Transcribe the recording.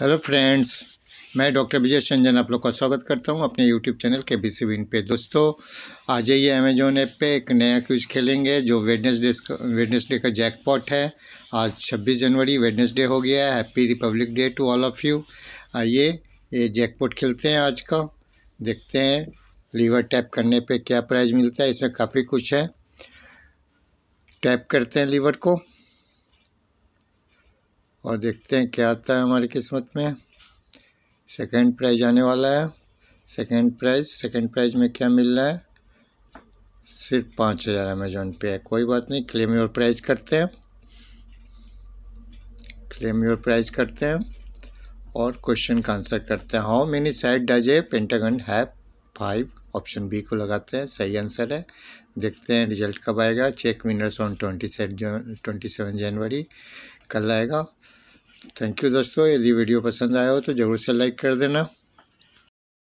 Hello friends मैं doctor Vijay Sanjan आप लोग का स्वागत करता हूँ अपने यूट्यूब चैनल के बी सी विन पे। दोस्तों आ जाइए अमेजोन ऐप पे एक नया क्विज खेलेंगे जो वेडनेसडे वेडनेसडे का जैकपॉट है। आज 26 जनवरी वेडनेसडे हो गया है। Happy Republic Day to all of you आइए, ये जैकपॉट खेलते हैं आज का। देखते हैं लीवर टैप करने पर क्या प्राइज़ मिलता है। इसमें काफ़ी कुछ है। टैप करते हैं लीवर को। और देखते हैं क्या आता है हमारी किस्मत में। सेकंड प्राइज आने वाला है। सेकंड प्राइज सेकंड प्राइज में क्या मिल रहा है? सिर्फ़ पाँच हज़ार अमेजोन पे है। कोई बात नहीं क्लेम योर प्राइज करते हैं। क्लेम योर प्राइज करते हैं। और क्वेश्चन का आंसर करते हैं। How many side does a pentagon have five option B को लगाते हैं। सही आंसर है। देखते हैं रिज़ल्ट कब आएगा। Check winners on twenty seven twenty seven जनवरी कल आएगा। थैंक यू दोस्तों। यदि वीडियो पसंद आया हो तो ज़रूर से लाइक कर देना।